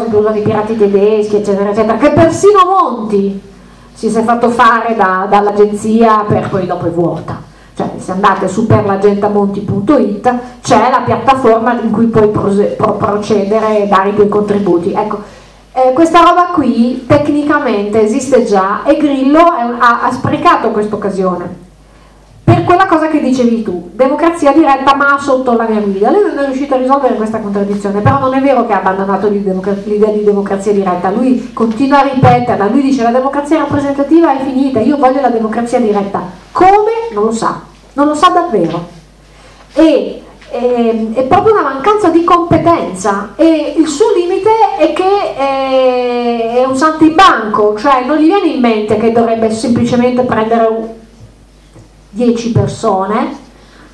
che usano i pirati tedeschi, eccetera, eccetera, che persino Monti si è fatto fare da, dall'agenzia per poi dopo è vuota. Cioè, se andate su perlagentamonti.it c'è la piattaforma in cui puoi procedere e dare i tuoi contributi. Ecco, eh, questa roba qui tecnicamente esiste già e Grillo un, ha, ha sprecato questa occasione per quella cosa che dicevi tu, democrazia diretta ma sotto la mia guida. Lui non è riuscito a risolvere questa contraddizione, però non è vero che ha abbandonato l'idea di democrazia diretta, lui continua a ripeterla, lui dice la democrazia rappresentativa è finita, io voglio la democrazia diretta. Come? Non lo sa, non lo sa davvero. E eh, è proprio una mancanza di competenza e il suo limite è che è, è un santo in banco, cioè non gli viene in mente che dovrebbe semplicemente prendere un 10 persone,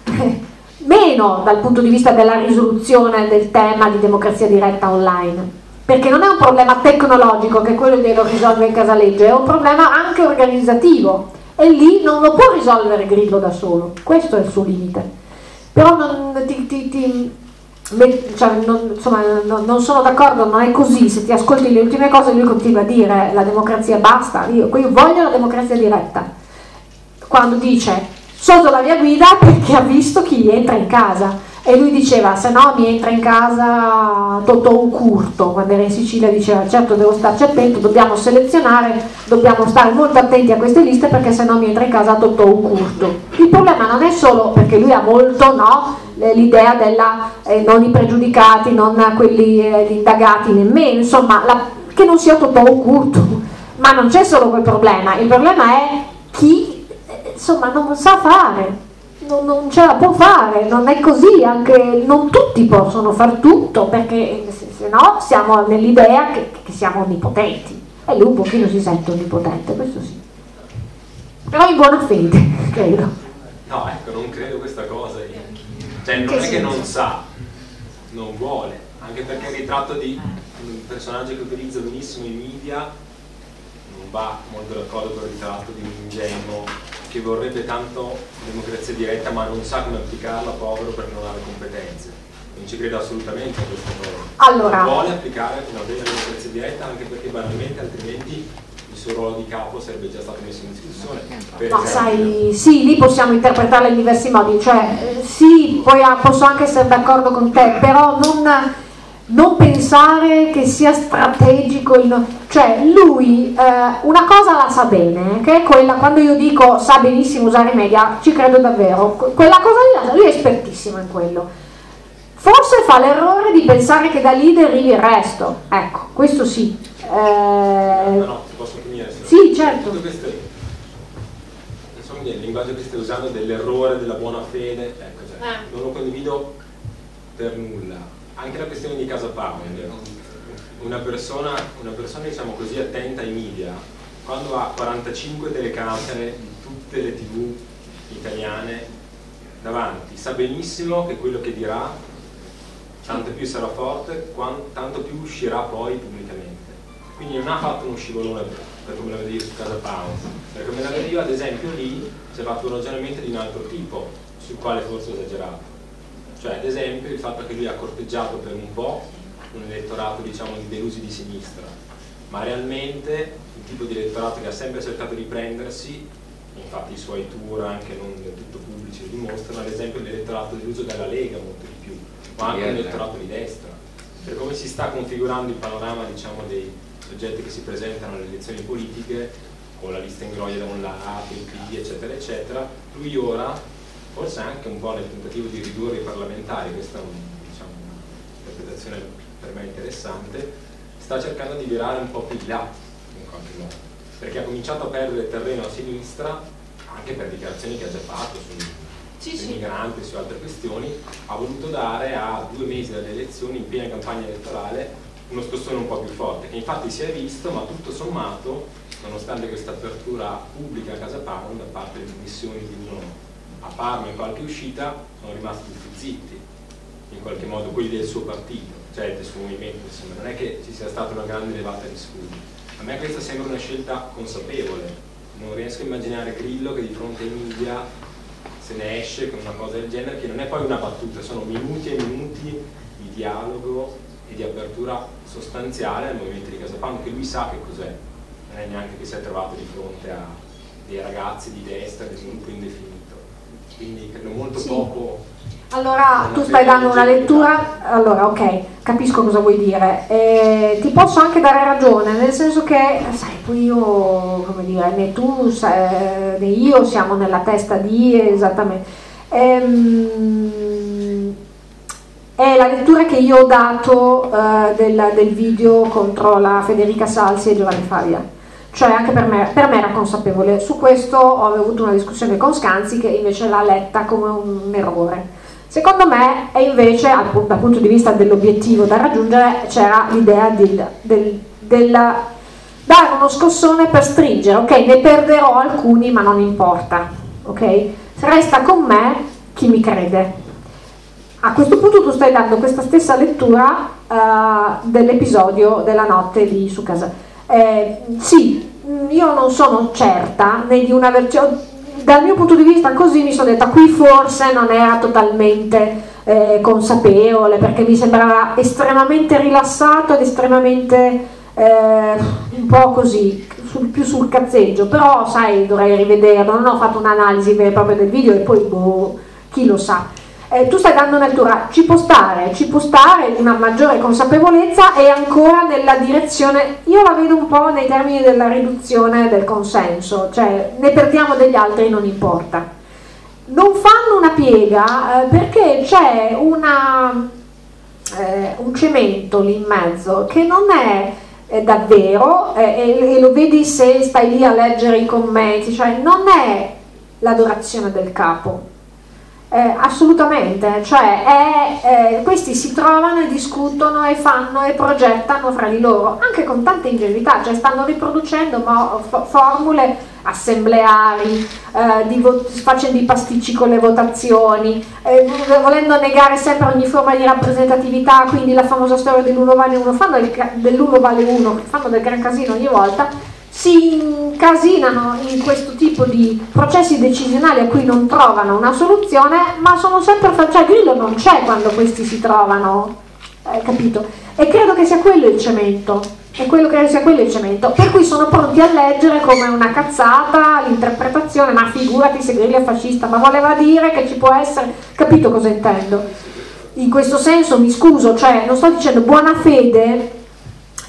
meno dal punto di vista della risoluzione del tema di democrazia diretta online, perché non è un problema tecnologico che quello di lo risolve in casa legge, è un problema anche organizzativo. E lì non lo può risolvere Grillo da solo, questo è il suo limite. Però non, ti, ti, ti, cioè, non, insomma, non, non sono d'accordo, non è così, se ti ascolti le ultime cose lui continua a dire la democrazia basta, io, io voglio la democrazia diretta quando dice sotto la mia guida perché ha visto chi entra in casa. E lui diceva se no mi entra in casa Totò un curto. Quando era in Sicilia diceva certo devo starci attento dobbiamo selezionare dobbiamo stare molto attenti a queste liste perché se no mi entra in casa Totò un curto. Il problema non è solo perché lui ha molto no, l'idea della eh, non i pregiudicati non quelli eh, indagati nemmeno insomma la, che non sia Totò un curto. Ma non c'è solo quel problema il problema è chi insomma non sa fare, non, non, ce la può fare, non è così, anche non tutti possono far tutto perché se, se no siamo nell'idea che, che, siamo onnipotenti e lui un pochino si sente onnipotente, questo sì. Però in buona fede, credo. No, ecco, non credo questa cosa. Cioè, non che è senso? che non sa, non vuole, anche perché il ritratto di un personaggio che utilizza benissimo i media non va molto d'accordo con il ritratto di un ingenuo che vorrebbe tanto democrazia diretta ma non sa come applicarla, povero, perché non ha le competenze. Non ci credo assolutamente a questa cosa. Allora. Vuole applicare una vera democrazia diretta anche perché banalmente altrimenti il suo ruolo di capo sarebbe già stato messo in discussione. Ma sai, sì, lì possiamo interpretarla in diversi modi, cioè sì, poi posso anche essere d'accordo con te, però non non pensare che sia strategico, il... cioè lui eh, una cosa la sa bene, che è quella quando io dico sa benissimo usare i media, ci credo davvero, quella cosa lì, lui è espertissimo in quello. Forse fa l'errore di pensare che da lì derivi il resto, ecco, questo sì. Eh... No, no, posso finire? Sì, certo. Queste, insomma, il linguaggio che stai usando dell'errore, della buona fede, ecco, cioè, eh. non lo condivido per nulla anche la questione di Casa Pound, una persona, una persona diciamo così attenta ai media, quando ha 45 telecamere di tutte le tv italiane davanti, sa benissimo che quello che dirà, tanto più sarà forte, tanto più uscirà poi pubblicamente. Quindi non ha fatto uno scivolone per come la vedevi su Casa Pound, perché come la vedevo ad esempio lì si è fatto un ragionamento di un altro tipo, sul quale forse ho esagerato cioè, ad esempio, il fatto che lui ha corteggiato per un po' un elettorato diciamo di delusi di sinistra, ma realmente il tipo di elettorato che ha sempre cercato di prendersi, infatti i suoi tour anche non del tutto pubblici lo dimostrano, ad esempio l'elettorato deluso dalla Lega molto di più, ma anche l'elettorato di destra. Per come si sta configurando il panorama diciamo, dei soggetti che si presentano alle elezioni politiche, con la lista in gloria da un lato, il PD, eccetera, eccetera, lui ora forse anche un po' nel tentativo di ridurre i parlamentari, questa è diciamo, un'interpretazione diciamo, per me interessante, sta cercando di virare un po' più di là, in qualche modo, perché ha cominciato a perdere terreno a sinistra anche per dichiarazioni che ha già fatto sui, sì, migranti, su altre questioni, ha voluto dare a due mesi dalle elezioni, in piena campagna elettorale, uno scossone un po' più forte, che infatti si è visto, ma tutto sommato, nonostante questa apertura pubblica a Casa Pound da parte delle missioni di uno a Parma in qualche uscita sono rimasti tutti zitti, in qualche modo quelli del suo partito, cioè del suo movimento, insomma, non è che ci sia stata una grande levata di scudi. A me questa sembra una scelta consapevole, non riesco a immaginare Grillo che di fronte ai media se ne esce con una cosa del genere, che non è poi una battuta, sono minuti e minuti di dialogo e di apertura sostanziale al movimento di Casa Pound che lui sa che cos'è, non è neanche che si è trovato di fronte a dei ragazzi di destra di sviluppo indefinito, quindi credo molto sì. poco allora, tu stai dando una lettura, allora ok, capisco cosa vuoi dire, eh, ti posso anche dare ragione, nel senso che, sai, poi io, come dire, né tu né io siamo nella testa di esattamente. Ehm, è la lettura che io ho dato eh, del, del, video contro la Federica Salsi e Giovanni Faglia. Cioè anche per me, per me era consapevole. Su questo ho avuto una discussione con Scanzi che invece l'ha letta come un errore Secondo me, e invece dal punto di vista dell'obiettivo da raggiungere, c'era l'idea del, del, del, dare uno scossone per stringere, ok? Ne perderò alcuni, ma non importa, ok? Resta con me chi mi crede. A questo punto tu stai dando questa stessa lettura uh, dell'episodio della notte lì su casa. Eh, sì, io non sono certa né di una versione dal mio punto di vista così mi sono detta qui forse non era totalmente eh, consapevole perché mi sembrava estremamente rilassato ed estremamente eh, un po' così sul, più sul cazzeggio. Però sai dovrei rivederlo. Non ho fatto un'analisi vera e propria del video e poi boh, chi lo sa eh, tu stai dando un'altura, ci può stare, ci può stare una maggiore consapevolezza e ancora nella direzione, io la vedo un po' nei termini della riduzione del consenso, cioè ne perdiamo degli altri, non importa. Non fanno una piega eh, perché c'è una, eh, un cemento lì in mezzo che non è davvero, e, e lo vedi se stai lì a leggere i commenti, cioè non è l'adorazione del capo eh, assolutamente, cioè è, eh, questi si trovano e discutono e fanno e progettano fra di loro, anche con tante ingenuità, cioè stanno riproducendo mo, fo, formule assembleari, eh, di facendo i pasticci con le votazioni, eh, volendo negare sempre ogni forma di rappresentatività, quindi la famosa storia dell'uno vale uno, fanno dell'uno vale uno, fanno del gran casino ogni volta, si incasinano in questo tipo di processi decisionali a cui non trovano una soluzione, ma sono sempre, cioè Grillo non c'è quando questi si trovano, eh, capito? E credo che sia quello il cemento, e quello credo sia quello il cemento, per cui sono pronti a leggere come una cazzata l'interpretazione, ma figurati se Grillo è fascista, ma voleva dire che ci può essere, capito cosa intendo? In questo senso mi scuso, cioè non sto dicendo buona fede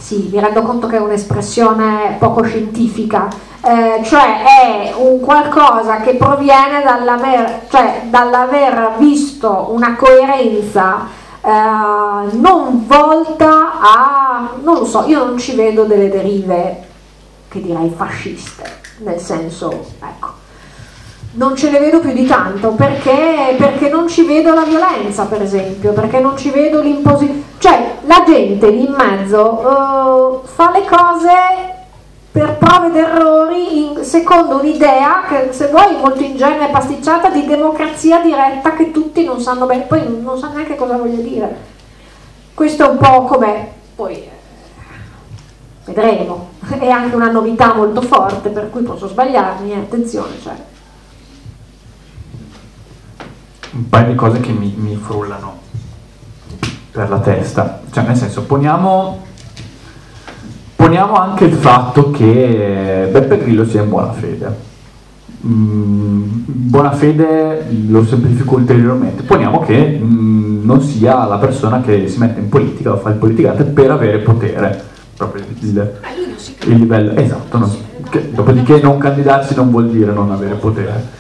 sì, mi rendo conto che è un'espressione poco scientifica, eh, cioè è un qualcosa che proviene dall'aver, cioè, dall'aver visto una coerenza eh, non volta a, non lo so, io non ci vedo delle derive che direi fasciste, nel senso, ecco, non ce ne vedo più di tanto perché, perché non ci vedo la violenza per esempio perché non ci vedo l'imposizione cioè la gente lì in mezzo uh, fa le cose per prove ed errori in, secondo un'idea che se vuoi molto ingenua e pasticciata di democrazia diretta che tutti non sanno bene. Poi non sanno neanche cosa voglia dire. Questo è un po' come poi eh, vedremo. È anche una novità molto forte per cui posso sbagliarmi eh, attenzione cioè. Un paio di cose che mi, mi frullano per la testa. Cioè, nel senso, poniamo, poniamo anche il fatto che Beppe Grillo sia in buona fede. Mm, buona fede lo semplifico ulteriormente. Poniamo che mm, non sia la persona che si mette in politica o fa il politicante per avere potere. Proprio il, il livello esatto. Non, che, dopodiché non candidarsi non vuol dire non avere potere.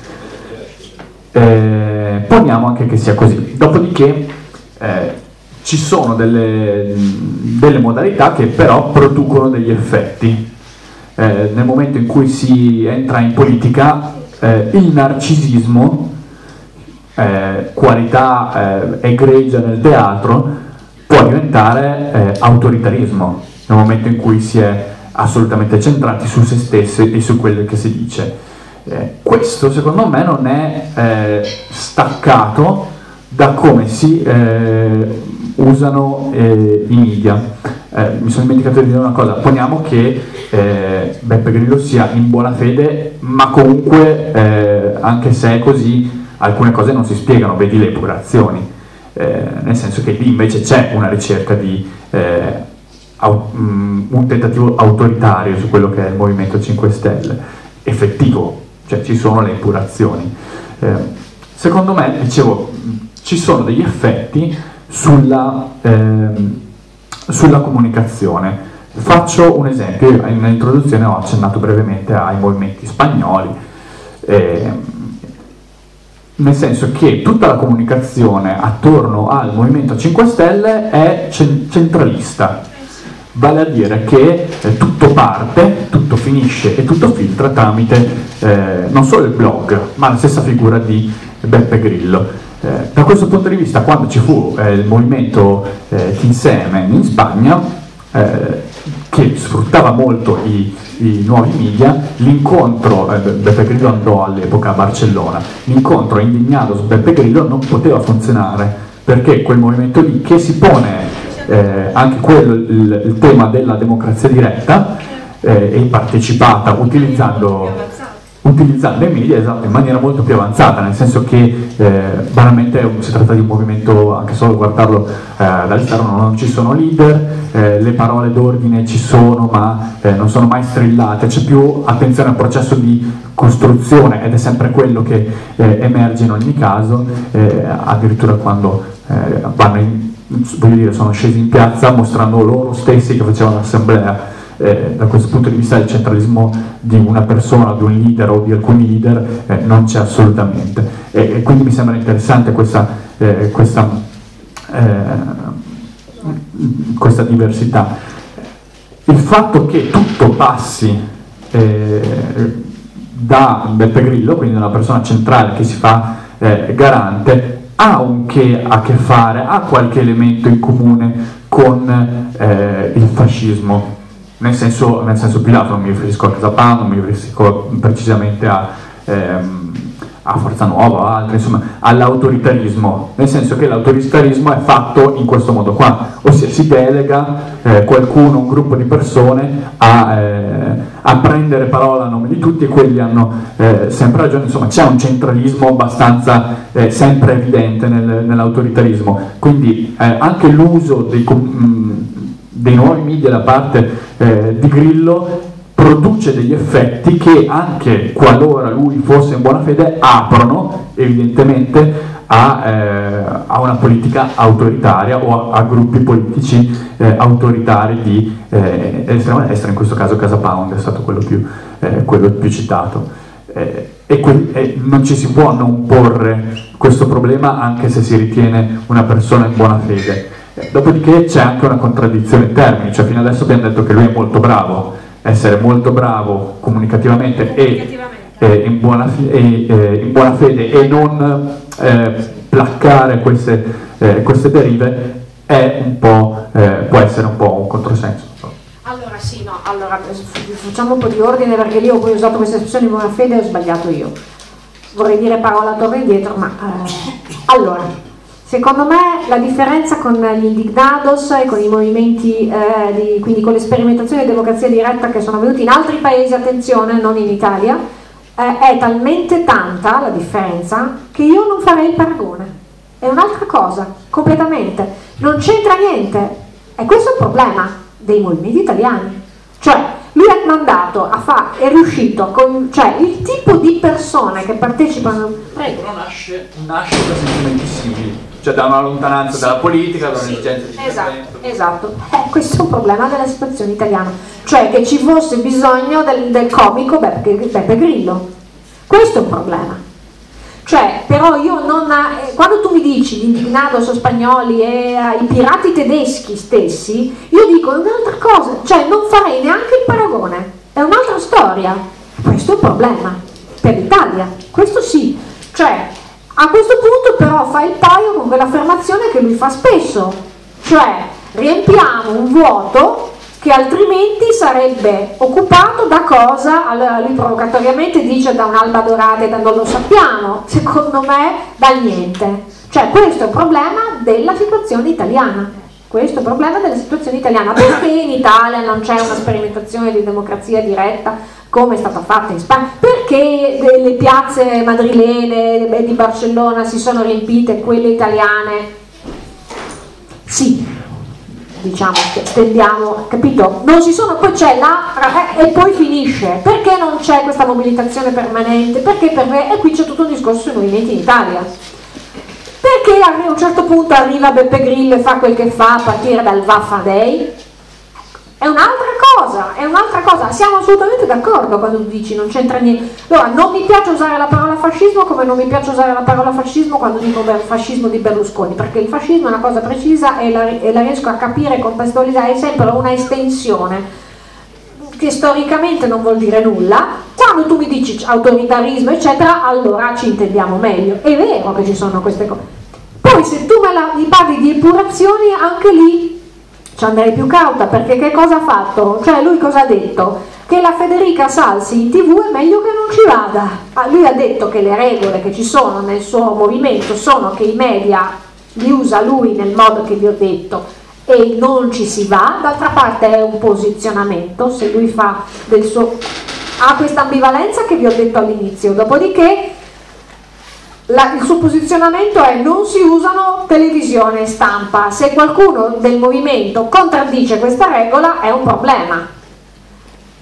Eh, poniamo anche che sia così. Dopodiché eh, ci sono delle, delle, modalità che però producono degli effetti. Eh, nel momento in cui si entra in politica, eh, il narcisismo, eh, qualità eh, egregia nel teatro, può diventare autoritarismo nel momento in cui si è assolutamente centrati su se stessi e su quello che si dice. Eh, questo secondo me non è eh, staccato da come si eh, usano eh, i media. Eh, mi sono dimenticato di dire una cosa, poniamo che eh, Beppe Grillo sia in buona fede, ma comunque anche se è così alcune cose non si spiegano, vedi le epurazioni. nel senso che lì invece c'è una ricerca di eh, mm, un tentativo autoritario su quello che è il Movimento 5 Stelle, effettivo, cioè ci sono le epurazioni. Eh, secondo me, dicevo, ci sono degli effetti sulla, ehm, sulla comunicazione. Faccio un esempio, nell'introduzione ho accennato brevemente ai movimenti spagnoli, eh, nel senso che tutta la comunicazione attorno al Movimento 5 Stelle è centralista, vale a dire che eh, tutto parte, tutto finisce e tutto filtra tramite eh, non solo il blog, ma la stessa figura di Beppe Grillo. Eh, da questo punto di vista, quando ci fu eh, il movimento eh, Tinsemen in Spagna, eh, che sfruttava molto i, i nuovi media, l'incontro, eh, Beppe Grillo andò all'epoca a Barcellona, l'incontro indignato su Beppe Grillo non poteva funzionare perché quel movimento lì che si pone eh, anche quello il, il, tema della democrazia diretta eh, e partecipata utilizzando utilizzando i media esatto, in maniera molto più avanzata, nel senso che eh, banalmente si tratta di un movimento, anche solo guardarlo eh, dall'esterno, non ci sono leader, eh, le parole d'ordine ci sono ma eh, non sono mai strillate, c'è più attenzione al processo di costruzione ed è sempre quello che eh, emerge in ogni caso, eh, addirittura quando vanno in, voglio dire, sono scesi in piazza mostrando loro stessi che facevano l'assemblea eh, da questo punto di vista il centralismo di una persona, di un leader o di alcuni leader eh, non c'è assolutamente e, e, quindi mi sembra interessante questa, eh, questa, eh, questa, diversità. Il fatto che tutto passi eh, da Beppe Grillo, quindi una persona centrale che si fa eh, garante, ha un che a che fare, ha qualche elemento in comune con il fascismo nel senso, nel senso più lato, non mi riferisco a Casapà, non mi riferisco precisamente a, ehm, a Forza Nuova o altri, insomma, all'autoritarismo, nel senso che l'autoritarismo è fatto in questo modo qua, ossia si delega eh, qualcuno, un gruppo di persone a, eh, a, prendere parola a nome di tutti e quelli hanno eh, sempre ragione, insomma c'è un centralismo abbastanza eh, sempre evidente nel, nell'autoritarismo, quindi eh, anche l'uso dei... Mh, dei nuovi media da parte eh, di Grillo produce degli effetti che anche qualora lui fosse in buona fede aprono evidentemente a, eh, a una politica autoritaria o a, a gruppi politici eh, autoritari di eh, estrema destra, in questo caso Casa Pound è stato quello più, eh, quello più citato. Eh, e que- non ci si può non porre questo problema anche se si ritiene una persona in buona fede Dopodiché c'è anche una contraddizione in termini, cioè fino adesso abbiamo detto che lui è molto bravo, essere molto bravo comunicativamente e, eh, in, buona, e eh, in, buona, fede e non eh, placcare queste, eh, queste, derive un eh, può essere un po' un controsenso. Allora sì, no, allora facciamo un po' di ordine perché lì ho poi usato questa espressione di buona fede e ho sbagliato io. Vorrei dire parola torna indietro, ma eh, allora Secondo me la differenza con gli indignados e con i movimenti, eh, di, quindi con le sperimentazioni di democrazia diretta che sono avvenuti in altri paesi, attenzione, non in Italia, eh, è talmente tanta la differenza che io non farei il paragone. È un'altra cosa, completamente. Non c'entra niente. E questo è il problema dei movimenti italiani. Cioè, lui è mandato a fare, è riuscito, con, cioè il tipo di persone che partecipano... Prego. Però nasce, nasce da sentimenti simili cioè da una lontananza sì, dalla politica, da un'esigenza sì, di esatto, esatto. Eh, questo è un problema della situazione italiana, cioè che ci fosse bisogno del, del comico Beppe, Beppe, Grillo. Questo è un problema. Cioè, però io non. Eh, quando tu mi dici gli indignados spagnoli e eh, i pirati tedeschi stessi, io dico un'altra cosa, cioè non farei neanche il paragone, è un'altra storia. Questo è un problema per l'Italia, questo sì. Cioè, a questo punto però fa il paio con quell'affermazione che lui fa spesso, cioè riempiamo un vuoto che altrimenti sarebbe occupato da cosa? Allora lui provocatoriamente dice da un'alba dorata e da non lo sappiamo, secondo me dal niente. Cioè questo è un problema della situazione italiana. Questo è il problema della situazione italiana. Perché in Italia non c'è una sperimentazione di democrazia diretta come è stata fatta in Spagna? Perché le piazze madrilene di Barcellona si sono riempite, quelle italiane? Sì, diciamo, stendiamo, capito? Non si sono, poi c'è là eh, e poi finisce. Perché non c'è questa mobilitazione permanente? Perché per me, e qui c'è tutto un discorso sui movimenti in Italia. Perché a un certo punto arriva Beppe Grillo e fa quel che fa a partire dal Vaffa Day? È un'altra cosa, è un'altra cosa, siamo assolutamente d'accordo quando tu dici non c'entra niente. Allora, non mi piace usare la parola fascismo come non mi piace usare la parola fascismo quando dico fascismo di Berlusconi, perché il fascismo è una cosa precisa e la, e la riesco a capire e contestualizzare, è sempre una estensione che storicamente non vuol dire nulla, quando tu mi dici autoritarismo eccetera, allora ci intendiamo meglio. È vero che ci sono queste cose. Poi se tu me la, mi parli di epurazioni, anche lì ci andrei più cauta perché che cosa ha fatto? Cioè lui cosa ha detto? Che la Federica Salsi in tv è meglio che non ci vada. Ah, lui ha detto che le regole che ci sono nel suo movimento sono che i media li usa lui nel modo che vi ho detto e non ci si va, d'altra parte è un posizionamento, se lui fa del suo... ha questa ambivalenza che vi ho detto all'inizio, dopodiché la, il suo posizionamento è non si usano televisione e stampa, se qualcuno del movimento contraddice questa regola è un problema.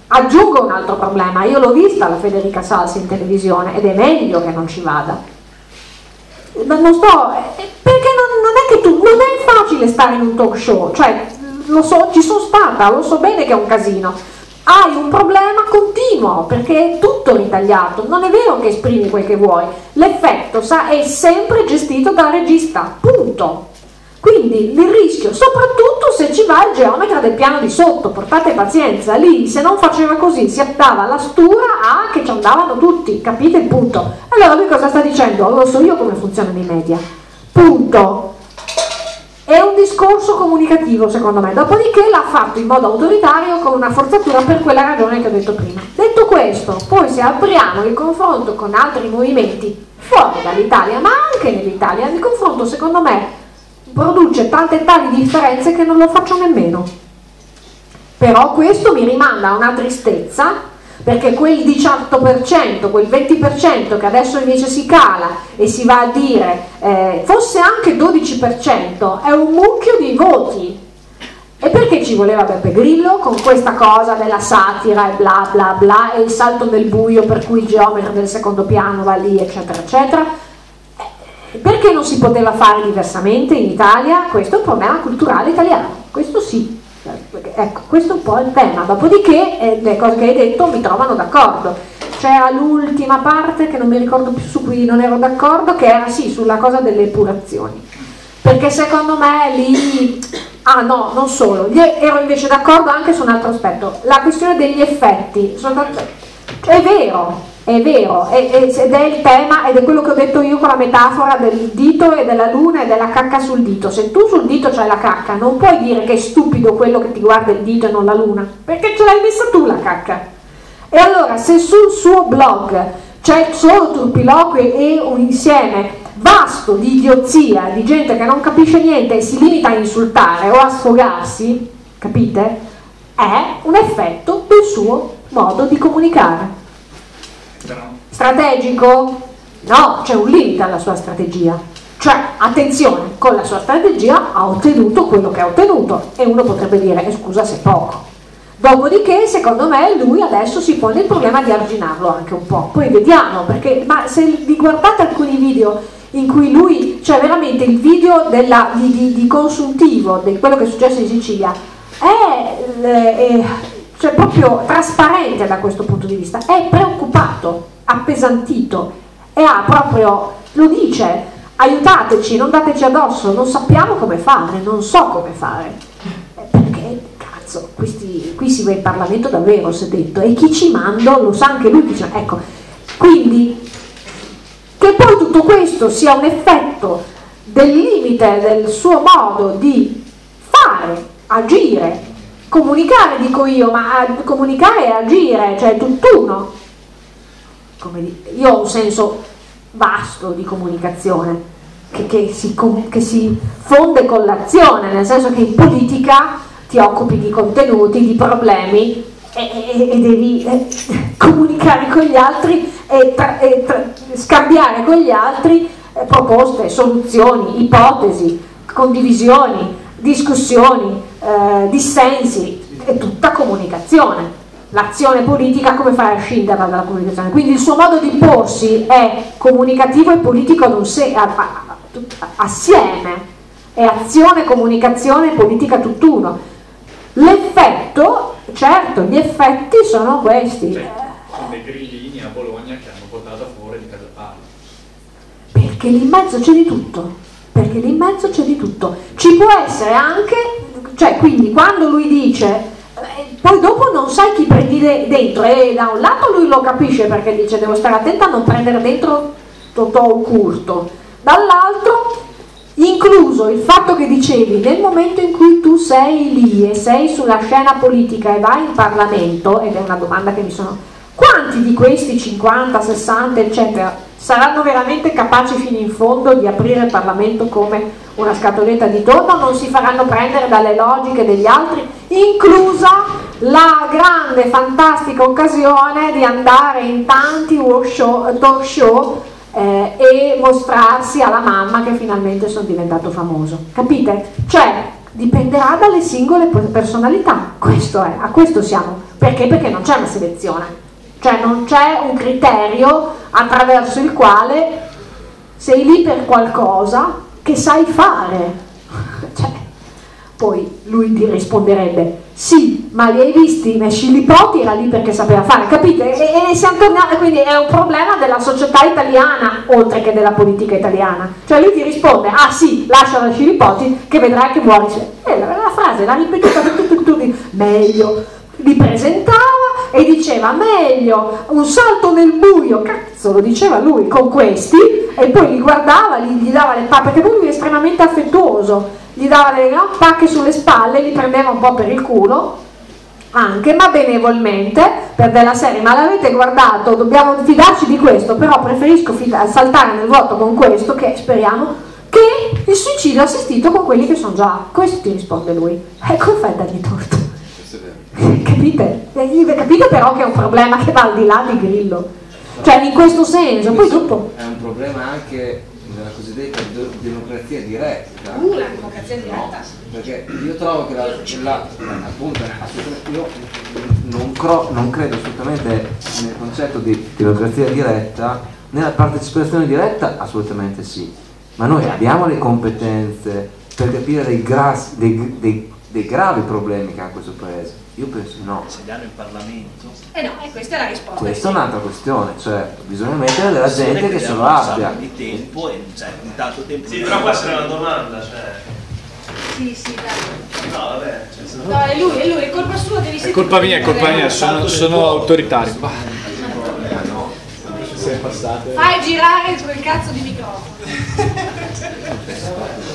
Aggiungo un altro problema, io l'ho vista la Federica Salsi in televisione ed è meglio che non ci vada. Non sto, perché non, non è che tu, non è facile stare in un talk show, cioè lo so, ci sono stata, lo so bene che è un casino hai un problema continuo perché è tutto ritagliato, non è vero che esprimi quel che vuoi, l'effetto sa, è sempre gestito dal regista, punto. Quindi il rischio, soprattutto se ci va il geometra del piano di sotto, portate pazienza, lì se non faceva così si attava la stura a che ci andavano tutti, capite il punto? Allora lui cosa sta dicendo? Lo so io come funzionano i media, punto. È un discorso comunicativo secondo me, dopodiché l'ha fatto in modo autoritario con una forzatura per quella ragione che ho detto prima. Detto questo, poi se apriamo il confronto con altri movimenti fuori dall'Italia, ma anche nell'Italia, il confronto secondo me produce tante tali differenze che non lo faccio nemmeno. Però questo mi rimanda a una tristezza perché quel 18%, quel 20% che adesso invece si cala e si va a dire eh, fosse anche 12%, è un mucchio di voti. E perché ci voleva Beppe Grillo con questa cosa della satira e bla bla bla e il salto nel buio per cui il geometra del secondo piano va lì eccetera eccetera? Eh, perché non si poteva fare diversamente in Italia? Questo è un problema culturale italiano, questo sì. Ecco, questo è un po' il tema. Dopodiché eh, le cose che hai detto mi trovano d'accordo. C'era l'ultima parte che non mi ricordo più su cui non ero d'accordo, che era sì sulla cosa delle epurazioni. Perché secondo me lì. Ah no, non solo, ero invece d'accordo anche su un altro aspetto, la questione degli effetti. È vero, è vero, ed è il tema, ed è quello che ho detto io con la metafora del dito e della luna e della cacca sul dito. Se tu sul dito c'hai la cacca, non puoi dire che è stupido quello che ti guarda il dito e non la luna, perché ce l'hai messa tu la cacca. E allora, se sul suo blog c'è solo turpiloqui e un insieme vasto di idiozia, di gente che non capisce niente e si limita a insultare o a sfogarsi, capite? È un effetto del suo modo di comunicare. Strategico? No, c'è un limite alla sua strategia. Cioè, attenzione, con la sua strategia ha ottenuto quello che ha ottenuto e uno potrebbe dire, eh, scusa se poco. Dopodiché, secondo me, lui adesso si pone il problema di arginarlo anche un po'. Poi vediamo, perché ma se vi guardate alcuni video in cui lui, cioè veramente il video della, di, di, di, consuntivo di quello che è successo in Sicilia è, è cioè proprio trasparente da questo punto di vista, è preoccupato appesantito e ha proprio, lo dice, aiutateci, non dateci addosso, non sappiamo come fare, non so come fare. Eh, perché, cazzo, questi, qui si va in Parlamento davvero, si è detto, e chi ci mando lo sa anche lui, dice, ecco, quindi che poi tutto questo sia un effetto del limite del suo modo di fare, agire, comunicare dico io, ma comunicare e agire, cioè tutt'uno, io ho un senso vasto di comunicazione che, che, si, che si fonde con l'azione, nel senso che in politica ti occupi di contenuti, di problemi e, e, e devi eh, comunicare con gli altri e, tra, e tra, scambiare con gli altri eh, proposte, soluzioni, ipotesi, condivisioni, discussioni, eh, dissensi, è tutta comunicazione. L'azione politica come fai a scinderla dalla comunicazione? Quindi il suo modo di porsi è comunicativo e politico assieme, è azione, comunicazione e politica tutt'uno. L'effetto, certo, gli effetti sono questi. Cioè, dei grillini a Bologna che hanno portato fuori di Casa Palo. Perché lì in mezzo c'è di tutto, perché lì in mezzo c'è di tutto. Ci può essere anche, cioè quindi quando lui dice eh, poi dopo non sai chi prendi dentro e da un lato lui lo capisce perché dice devo stare attenta a non prendere dentro Totò Curto dall'altro incluso il fatto che dicevi nel momento in cui tu sei lì e sei sulla scena politica e vai in Parlamento ed è una domanda che mi sono quanti di questi 50, 60 eccetera saranno veramente capaci fino in fondo di aprire il Parlamento come una scatoletta di tonno, non si faranno prendere dalle logiche degli altri, inclusa la grande, fantastica occasione di andare in tanti show, talk show eh, e mostrarsi alla mamma che finalmente sono diventato famoso. Capite? Cioè, dipenderà dalle singole personalità, questo è, a questo siamo. Perché? Perché non c'è una selezione cioè non c'è un criterio attraverso il quale sei lì per qualcosa che sai fare. Cioè, poi lui ti risponderebbe sì, ma li hai visti Mesci Scillipoti era lì perché sapeva fare, capite? E, e siamo tornati, quindi è un problema della società italiana oltre che della politica italiana. Cioè lui ti risponde, ah sì, lascia la Scillipoti che vedrai che muori. E la, la frase l'ha ripetuta tutti, tutti, meglio, li presentava e diceva meglio un salto nel buio, cazzo lo diceva lui con questi e poi li guardava, gli, gli dava le pacche, perché lui è estremamente affettuoso, gli dava le pacche sulle spalle, li prendeva un po' per il culo anche, ma benevolmente, per della serie, ma l'avete guardato, dobbiamo fidarci di questo, però preferisco saltare nel vuoto con questo, che speriamo, che il suicidio assistito con quelli che sono già. Questo ti risponde lui. Ecco fai dargli torto. Capite? Capite però che è un problema che va al di là di Grillo. Cioè in questo senso, poi dopo... È un problema anche della cosiddetta democrazia diretta. Uh, la democrazia diretta. No, perché io trovo che la, la appunto, io non, cro, non credo assolutamente nel concetto di democrazia diretta, nella partecipazione diretta assolutamente sì, ma noi abbiamo le competenze per capire dei, gras, dei, dei, dei gravi problemi che ha questo paese io penso no. Se li hanno in Parlamento. Eh no, e questa è la risposta. Questa è un'altra questione, cioè bisogna mettere della gente che se lo abbia. di tempo e cioè, in tanto tempo. Sì, però può essere una domanda, cioè. Sì, sì, dai. No, vabbè. Cioè, no, è lui, è lui, è colpa sua, devi È colpa mia, è colpa mia, sono, sono autoritario. Fai girare quel cazzo di microfono.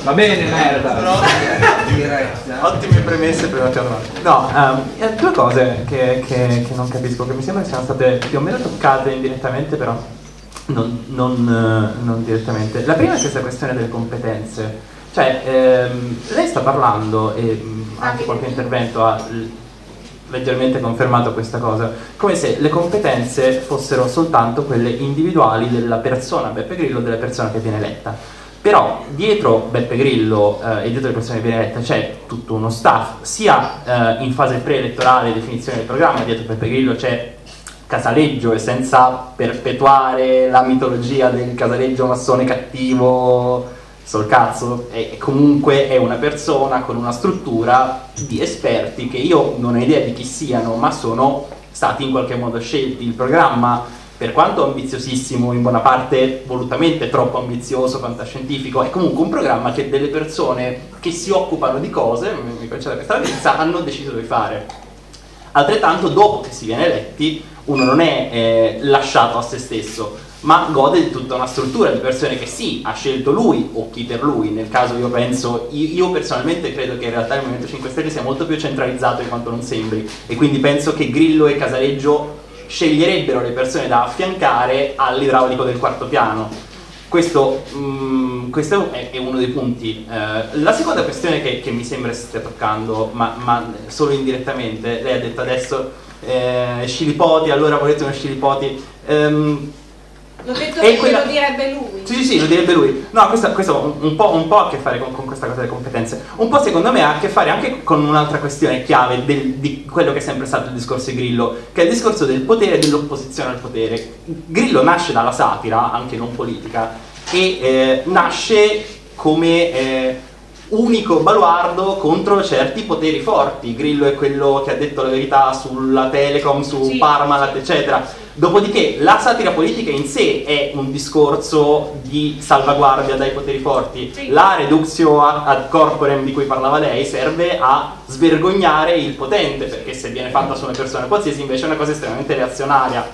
Va bene, merda. Però... Ottime premesse per una domanda. No, um, due cose che, che, che, non capisco, che mi sembra che siano state più o meno toccate indirettamente, però non, non, uh, non direttamente. La prima è questa questione delle competenze. Cioè, ehm, lei sta parlando, e um, anche qualche intervento ha leggermente confermato questa cosa, come se le competenze fossero soltanto quelle individuali della persona Beppe Grillo, della persona che viene eletta. Però dietro Beppe Grillo eh, e dietro le persone che viene eletta c'è tutto uno staff, sia eh, in fase preelettorale, definizione del programma, dietro Beppe Grillo c'è Casaleggio e senza perpetuare la mitologia del Casaleggio massone cattivo, sul cazzo, è, comunque è una persona con una struttura di esperti che io non ho idea di chi siano, ma sono stati in qualche modo scelti. Il programma per quanto ambiziosissimo, in buona parte volutamente troppo ambizioso, fantascientifico, è comunque un programma che delle persone che si occupano di cose, mi concede questa notizia, hanno deciso di fare. Altrettanto, dopo che si viene eletti, uno non è eh, lasciato a se stesso, ma gode di tutta una struttura di persone che sì, ha scelto lui o chi per lui. Nel caso io penso, io, io personalmente credo che in realtà il Movimento 5 Stelle sia molto più centralizzato di quanto non sembri, e quindi penso che Grillo e Casaleggio sceglierebbero le persone da affiancare all'idraulico del quarto piano. Questo, mh, mm, questo è, è, uno dei punti. Eh, la seconda questione che, che, mi sembra stia toccando, ma, ma, solo indirettamente, lei ha detto adesso eh, scilipoti, allora volete uno scilipoti. Ehm, L'ho detto E quella- lo direbbe lui. Sì, sì, sì, lo direbbe lui. No, questo, questo un, un po', un po' ha a che fare con, con questa cosa delle competenze. Un po' secondo me ha a che fare anche con un'altra questione chiave del- di quello che è sempre stato il discorso di Grillo, che è il discorso del potere e dell'opposizione al potere. Grillo nasce dalla satira, anche non politica, e eh, nasce come eh, unico baluardo contro certi poteri forti. Grillo è quello che ha detto la verità sulla Telecom, su Sì. Parmalat, eccetera. Dopodiché la satira politica in sé è un discorso di salvaguardia dai poteri forti. Sì. La reductio ad ad corporem di cui parlava lei serve a svergognare il potente, perché se viene fatta su una persona qualsiasi invece è una cosa estremamente reazionaria.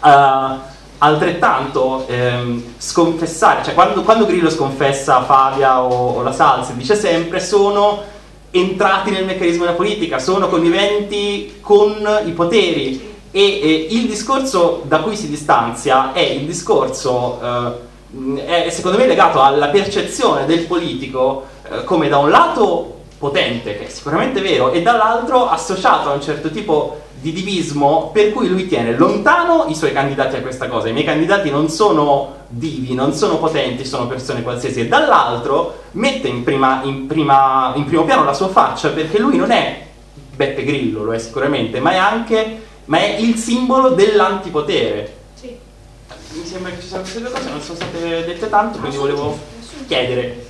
Uh, altrettanto ehm, sconfessare, cioè quando, quando Grillo sconfessa Fabia o, o la Salsa dice sempre sono entrati nel meccanismo della politica, sono conniventi con i poteri e il discorso da cui si distanzia è il discorso, eh, è secondo me legato alla percezione del politico eh, come da un lato potente, che è sicuramente vero, e dall'altro associato a un certo tipo di divismo per cui lui tiene lontano i suoi candidati a questa cosa. I miei candidati non sono divi, non sono potenti, sono persone qualsiasi, e dall'altro mette in, prima, in, prima, in primo piano la sua faccia perché lui non è Beppe Grillo, lo è sicuramente, ma è anche ma è il simbolo dell'antipotere. Sì. Mi sembra che ci siano queste due cose, non sono state dette tanto, quindi volevo chiedere.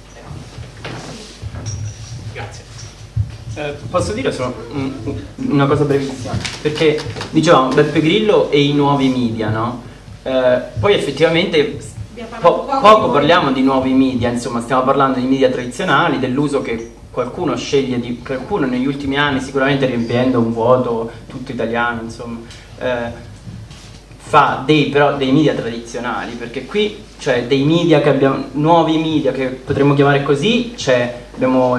Grazie. Eh, posso dire solo un- una cosa brevissima? Perché dicevamo Beppe Grillo e i nuovi media, no? Eh, poi effettivamente po- poco parliamo di nuovi media, insomma stiamo parlando di media tradizionali, dell'uso che qualcuno sceglie di qualcuno negli ultimi anni, sicuramente riempiendo un vuoto tutto italiano, insomma. eh, fa dei, però, dei media tradizionali, perché qui cioè dei media che abbiamo, nuovi media che potremmo chiamare così, c'è, abbiamo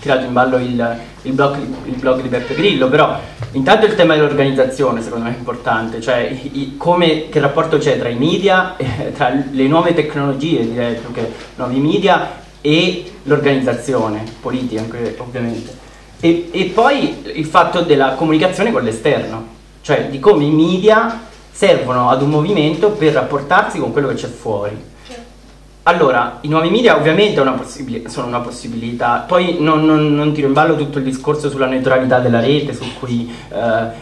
tirato in ballo il, il blog, il blog di Beppe Grillo, però intanto il tema dell'organizzazione secondo me è importante, cioè i- come, che rapporto c'è tra i media, tra le nuove tecnologie, direi più che nuovi media, e l'organizzazione politica anche, ovviamente. E, e poi il fatto della comunicazione con l'esterno, cioè di come i media servono ad un movimento per rapportarsi con quello che c'è fuori. Allora, i nuovi media ovviamente una sono una possibilità, poi non, non- non tiro in ballo tutto il discorso sulla neutralità della rete, su cui eh,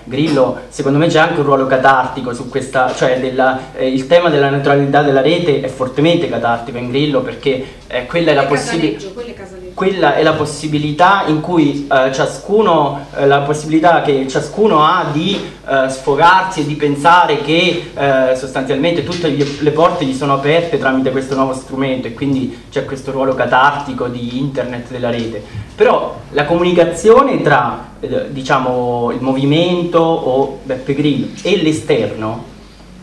Grillo, secondo me c'è anche un ruolo catartico su questa, cioè della- eh, il tema della neutralità della rete è fortemente catartico in Grillo perché eh, quella è la possibilità Quella è la possibilità in cui eh, ciascuno, eh, la possibilità che ciascuno ha di eh, sfogarsi e di pensare che eh, sostanzialmente tutte le porte gli sono aperte tramite questo nuovo strumento e quindi c'è questo ruolo catartico di internet della rete. Però la comunicazione tra eh, diciamo il movimento o Beppe Grillo e l'esterno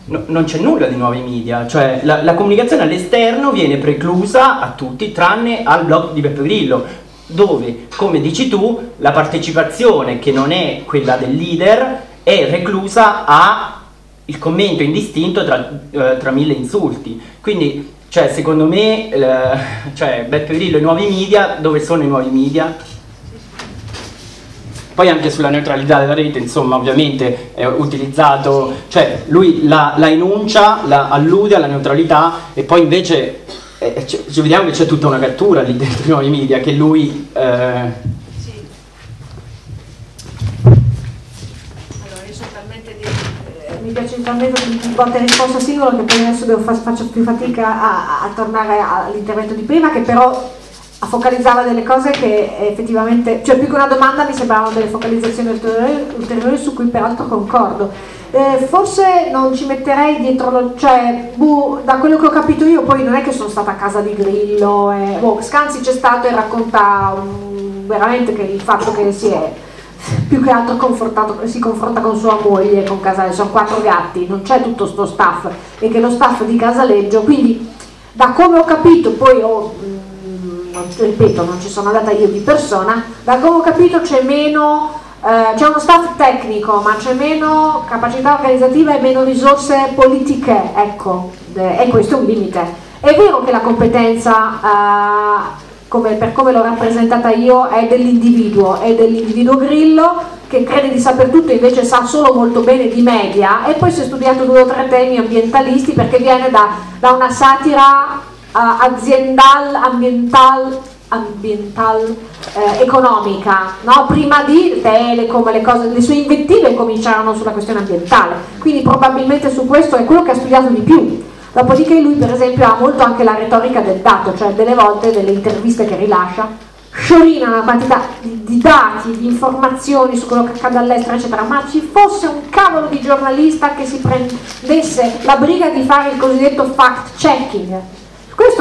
No- non c'è nulla di nuovi media, cioè la, la comunicazione all'esterno viene preclusa a tutti tranne al blog di Beppe Grillo, dove, come dici tu, la partecipazione che non è quella del leader è reclusa a il commento indistinto tra, eh, tra mille insulti. Quindi, cioè, secondo me, eh, cioè, Beppe Grillo e i nuovi media, dove sono i nuovi media? Poi anche sulla neutralità della rete, insomma, ovviamente è utilizzato, cioè lui la, la enuncia, la allude alla neutralità e poi invece eh, c- ci vediamo che c'è tutta una cattura lì dentro i nuovi media che lui... eh, Sì. Allora, io sono talmente di... Eh, mi piace di di botta e risposta singolo che poi adesso devo fa- faccio più fatica a, a tornare all'intervento di prima che però focalizzava delle cose che effettivamente, cioè più che una domanda mi sembravano delle focalizzazioni ulteriori, ulteriori su cui peraltro concordo. Eh, forse non ci metterei dietro, cioè boh, da quello che ho capito io poi non è che sono stata a casa di Grillo, eh, boh, Scanzi c'è stato e racconta mm, veramente che il fatto che si è più che altro confortato- si confronta con sua moglie, con Casale, sono quattro gatti, non c'è tutto sto staff e che lo staff di Casaleggio, quindi da come ho capito, poi ho, non- ripeto, non ci sono andata io di persona, da come ho capito c'è meno, eh, c'è uno staff tecnico, ma c'è meno capacità organizzativa e meno risorse politiche, ecco, de- e questo è un limite. È vero che la competenza eh, come- per come l'ho rappresentata io, è dell'individuo, è dell'individuo Grillo, che crede di saper tutto invece sa solo molto bene di media e poi si è studiato due o tre temi ambientalisti perché viene da, da una satira aziendal, ambiental, ambiental eh, economica, no? prima di Telecom, le, cose, le sue invettive cominciarono sulla questione ambientale, quindi probabilmente su questo è quello che ha studiato di più. Dopodiché lui per esempio ha molto anche la retorica del dato, cioè delle volte delle interviste che rilascia sciorina una quantità di, di, dati, di informazioni su quello che accade all'estero, eccetera, ma ci fosse un cavolo di giornalista che si prendesse la briga di fare il cosiddetto fact checking.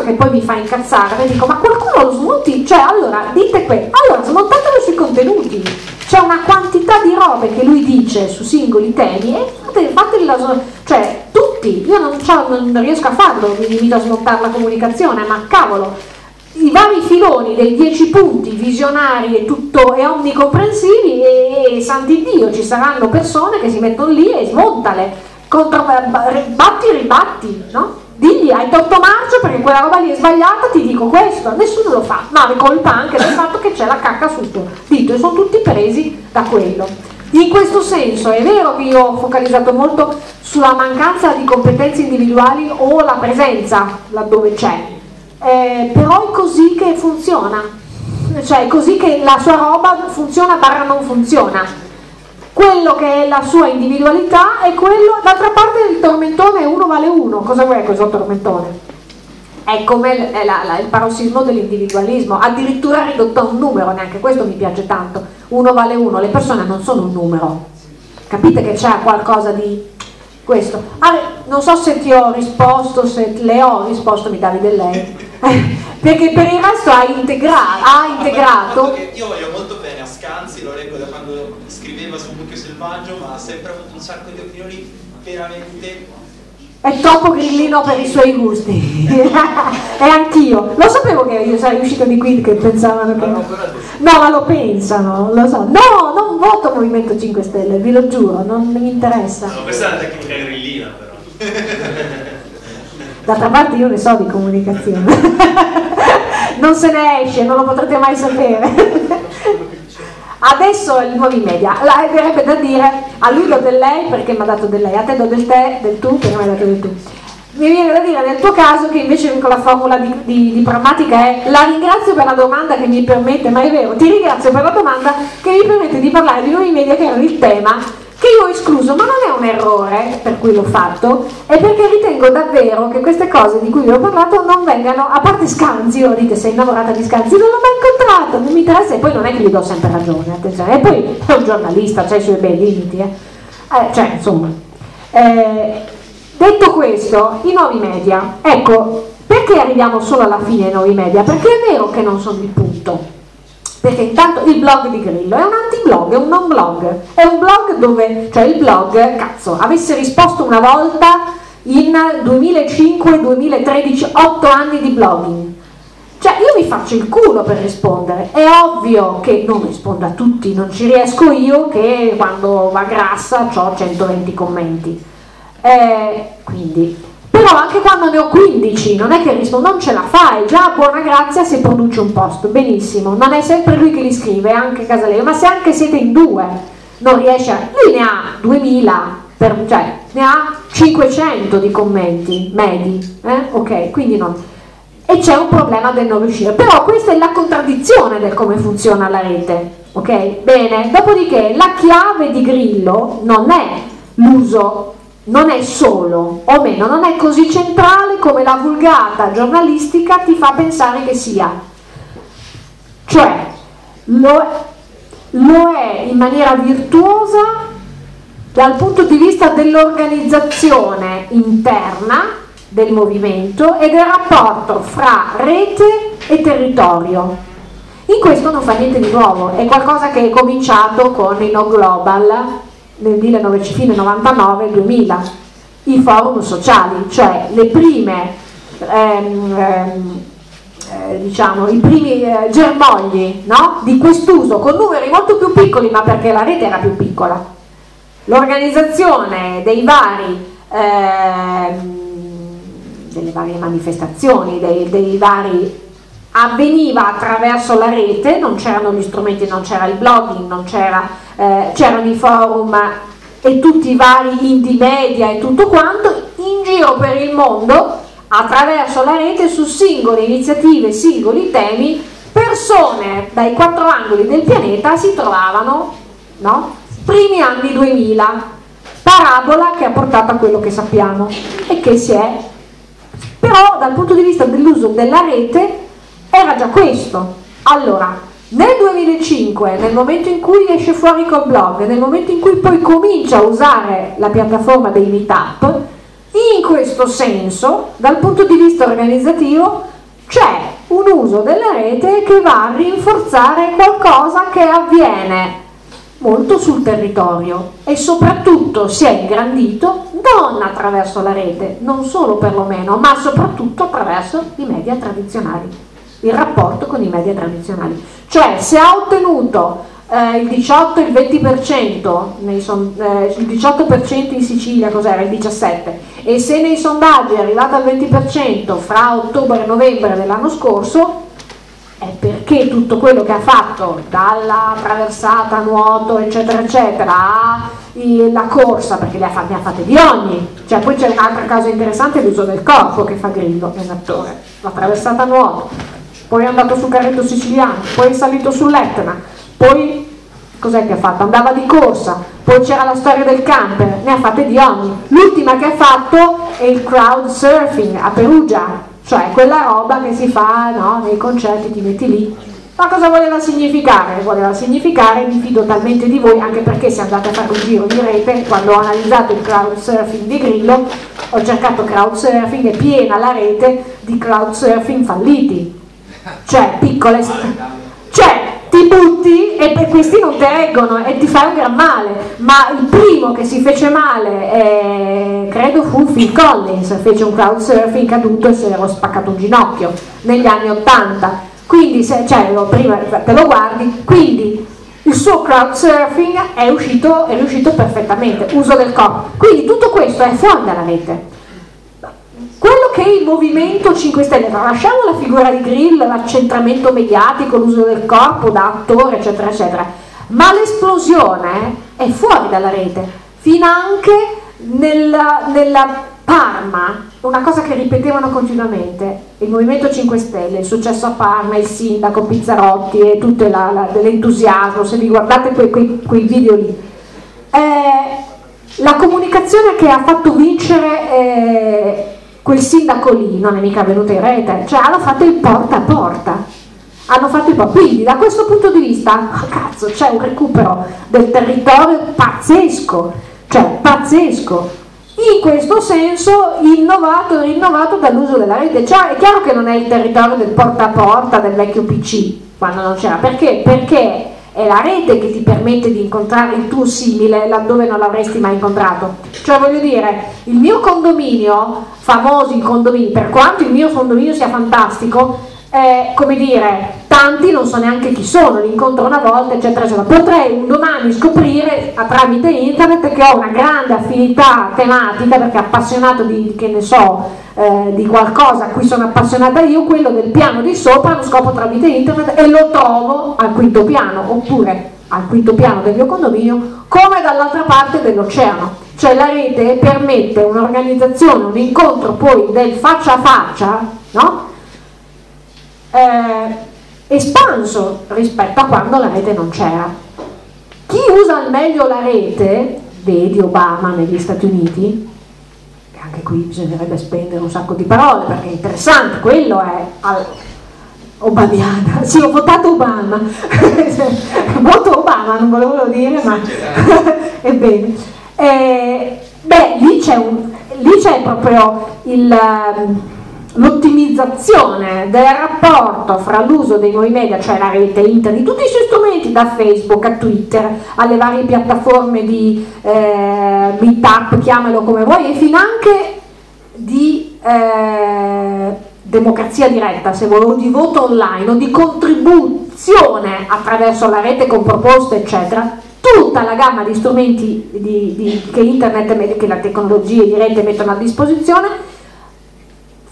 Che poi mi fa incazzare, e dico, ma qualcuno lo smonti? Cioè, allora, dite qui, allora smontatelo sui contenuti. C'è una quantità di robe che lui dice su singoli temi e fate, la, cioè, tutti, io non, non riesco a farlo, mi limito a smontare la comunicazione, ma cavolo, i vari filoni dei dieci punti visionari e, tutto, e omnicomprensivi e, e santi Dio ci saranno persone che si mettono lì e smontale contro, batti ribatti no? Digli hai tolto marcio perché quella roba lì è sbagliata ti dico questo. Nessuno lo fa. Ma è colpa anche del fatto che c'è la cacca sul dito e sono tutti presi da quello. In questo senso è vero che io ho focalizzato molto sulla mancanza di competenze individuali o la presenza laddove c'è. Eh, però è così che funziona, cioè è così che la sua roba funziona barra non funziona. Quello che è la sua individualità è quello, d'altra parte il tormentone uno vale uno, cosa vuoi questo tormentone? È come è la, la, il parossismo dell'individualismo, addirittura ridotto a un numero, neanche questo mi piace tanto, uno vale uno, le persone non sono un numero, capite che c'è qualcosa di questo. Ah, non so se ti ho risposto, se le ho risposto, mi davi del lei. Perché per il resto ha, integra- ha integrato. Io voglio molto bene a Scanzi, lo leggo da Selvaggio, ma ha sempre avuto un sacco di opinioni veramente è troppo grillino per i suoi gusti. E anch'io. Lo sapevo che io sarei uscito di qui che pensavano che no. ma lo pensano lo so. No non voto Movimento 5 Stelle vi lo giuro non mi interessa. No, questa è una tecnica grillina però. D'altra parte io ne so di comunicazione. Non se ne esce non lo potrete mai sapere Adesso i nuovi media, la, verrebbe da dire a lui do del lei perché mi ha dato del lei, a te do del te, del tu perché mi hai dato del tu. Mi viene da dire nel tuo caso che invece con la formula di, di, di, pragmatica è la ringrazio per la domanda che mi permette, ma è vero, ti ringrazio per la domanda che mi permette di parlare di nuovi media che erano il tema che io ho escluso, ma non è un errore per cui l'ho fatto, è perché ritengo davvero che queste cose di cui vi ho parlato non vengano, a parte Scanzi, ora dite sei innamorata di Scanzi, non l'ho mai incontrato, non mi interessa e poi non è che gli do sempre ragione, attenzione, e poi è un giornalista, c'ha i suoi bei limiti, eh. Eh, cioè insomma. Eh, detto questo, i nuovi media, ecco, perché arriviamo solo alla fine ai nuovi media? Perché è vero che non sono il punto perché intanto il blog di Grillo è un anti-blog, è un non blog, è un blog dove, cioè il blog, cazzo, avesse risposto una volta in 2005-2013, 8 anni di blogging. Cioè io mi faccio il culo per rispondere, è ovvio che non rispondo a tutti, non ci riesco io che quando va grassa ho 120 commenti. Eh, quindi però anche quando ne ho 15 non è che rispondo, non ce la fai, già buona grazia se produce un post, benissimo, non è sempre lui che li scrive, anche Casaleo, ma se anche siete in due non riesce a... lui ne ha 2000, per, cioè ne ha 500 di commenti medi, eh? ok, quindi non... E c'è un problema del non riuscire, però questa è la contraddizione del come funziona la rete, ok? Bene, dopodiché la chiave di grillo non è l'uso non è solo, o meno, non è così centrale come la vulgata giornalistica ti fa pensare che sia. Cioè, lo, lo è in maniera virtuosa dal punto di vista dell'organizzazione interna del movimento e del rapporto fra rete e territorio. In questo non fa niente di nuovo, è qualcosa che è cominciato con il No Global nel 1999-2000, i forum sociali, cioè le prime, ehm, ehm, eh, diciamo, i primi eh, germogli no? di quest'uso con numeri molto più piccoli, ma perché la rete era più piccola. L'organizzazione dei vari ehm, delle varie manifestazioni, dei, dei vari avveniva attraverso la rete, non c'erano gli strumenti, non c'era il blogging, eh, c'erano i forum e tutti i vari indie media e tutto quanto, in giro per il mondo, attraverso la rete, su singole iniziative, singoli temi, persone dai quattro angoli del pianeta si trovavano, no? Primi anni 2000, parabola che ha portato a quello che sappiamo e che si è però dal punto di vista dell'uso della rete era già questo. Allora nel 2005 nel momento in cui esce fuori col blog nel momento in cui poi comincia a usare la piattaforma dei meetup in questo senso dal punto di vista organizzativo c'è un uso della rete che va a rinforzare qualcosa che avviene molto sul territorio e soprattutto si è ingrandito non attraverso la rete, non solo perlomeno, ma soprattutto attraverso i media tradizionali, il rapporto con i media tradizionali. Cioè se ha ottenuto eh, il 18 il 20%, nei son, eh, il 18% in Sicilia cos'era il 17% e se nei sondaggi è arrivato al 20% fra ottobre e novembre dell'anno scorso, è perché tutto quello che ha fatto dalla traversata, nuoto, eccetera, eccetera, alla corsa, perché le ha fatte, ne ha fatte di ogni. Cioè, poi c'è un'altra cosa interessante, l'uso del corpo che fa Grillo, è un attore. La traversata nuoto, poi è andato sul carretto siciliano, poi è salito sull'Etna, poi cos'è che ha fatto? Andava di corsa, poi c'era la storia del camper, ne ha fatte di ogni. L'ultima che ha fatto è il crowd surfing a Perugia, cioè quella roba che si fa no, nei concerti, ti metti lì. Ma cosa voleva significare? Voleva significare mi fido talmente di voi, anche perché se andate a fare un giro di rete, quando ho analizzato il crowdsurfing di Grillo, ho cercato crowdsurfing e piena la rete di crowdsurfing falliti. Cioè piccole... Cioè, ti butti e per questi non ti reggono e ti fai un gran male. Ma il primo che si fece male eh, credo fu Phil Collins fece un crowdsurfing caduto e si era spaccato un ginocchio negli anni 80 quindi se, cioè, prima te lo guardi quindi il suo crowdsurfing è uscito, è riuscito perfettamente. Uso del corpo quindi tutto questo è fuori dalla rete il movimento 5 Stelle, lasciamo la figura di Grill, l'accentramento mediatico, l'uso del corpo da attore, eccetera, eccetera, ma l'esplosione è fuori dalla rete, fin anche nella, nella Parma, una cosa che ripetevano continuamente, il Movimento 5 Stelle, il successo a Parma, il sindaco Pizzarotti e tutto l'entusiasmo, se vi guardate quei, quei, quei video lì. Eh, la comunicazione che ha fatto vincere eh, quel sindaco lì non è mica venuto in rete, cioè hanno fatto il porta a porta. Hanno fatto il porta. Quindi da questo punto di vista, oh, cazzo, c'è un recupero del territorio pazzesco, cioè pazzesco. In questo senso innovato e rinnovato dall'uso della rete. Cioè, è chiaro che non è il territorio del porta a porta del vecchio PC, quando non c'era. Perché? Perché è la rete che ti permette di incontrare il tuo simile laddove non l'avresti mai incontrato. Cioè voglio dire, il mio condominio, famosi condomini, per quanto il mio condominio sia fantastico, eh, come dire, tanti non so neanche chi sono, li incontro una volta, eccetera, eccetera. Potrei un domani scoprire tramite internet che ho una grande affinità tematica, perché appassionato di, che ne so, eh, di qualcosa a cui sono appassionata io, quello del piano di sopra lo scopro tramite internet e lo trovo al quinto piano, oppure al quinto piano del mio condominio, come dall'altra parte dell'oceano. Cioè la rete permette un'organizzazione, un incontro poi del faccia a faccia, no? Eh, espanso rispetto a quando la rete non c'era. Chi usa al meglio la rete, vedi Obama negli Stati Uniti, e anche qui bisognerebbe spendere un sacco di parole perché è interessante, quello è Obamiana, sì ho votato Obama, voto Obama, non volevo dire, ma ebbene. Eh, beh, lì c'è, un, lì c'è proprio il l'ottimizzazione del rapporto fra l'uso dei nuovi media, cioè la rete internet, tutti i suoi strumenti, da Facebook a Twitter, alle varie piattaforme di eh, meetup, chiamalo come vuoi, e fino anche di eh, democrazia diretta, se vuoi, o di voto online, o di contribuzione attraverso la rete con proposte, eccetera, tutta la gamma di strumenti di, di, che internet che la tecnologia di rete mettono a disposizione